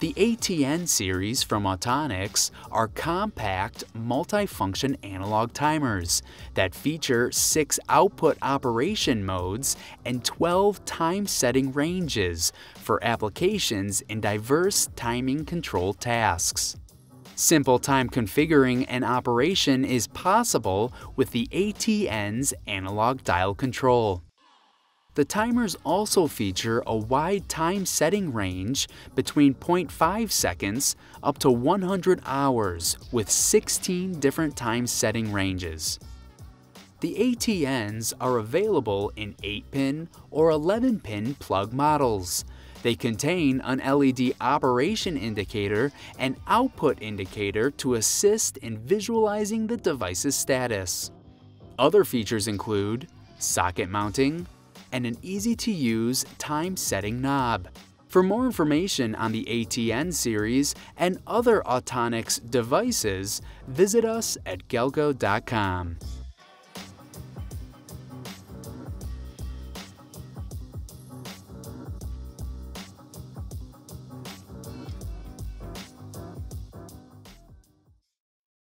The ATN series from Autonics are compact, multifunction analog timers that feature six output operation modes and 12 time setting ranges for applications in diverse timing control tasks. Simple time configuring and operation is possible with the ATN's analog dial control. The timers also feature a wide time setting range between 0.5 seconds up to 100 hours with 16 different time setting ranges. The ATNs are available in 8-pin or 11-pin plug models. They contain an LED operation indicator and output indicator to assist in visualizing the device's status. Other features include socket mounting, and an easy-to-use time-setting knob. For more information on the ATN series and other Autonics devices, visit us at galco.com.